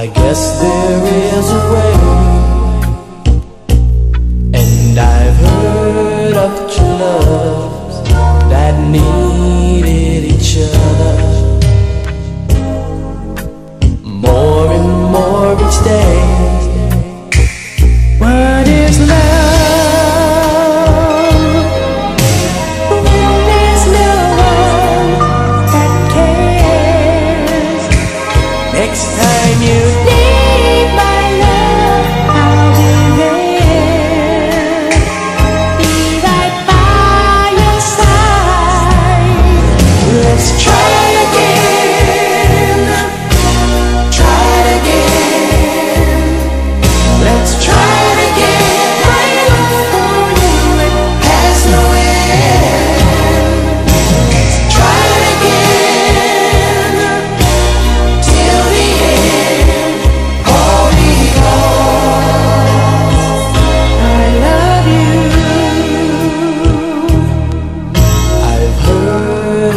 I guess there is a way. And I've heard of true love.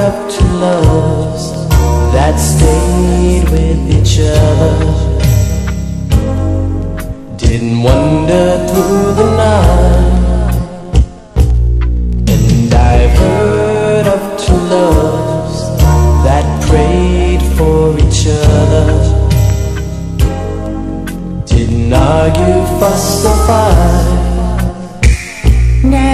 up to loves that stayed with each other. Didn't wander through the night. And I've heard of two loves that prayed for each other. Didn't argue, fuss, or fight. Now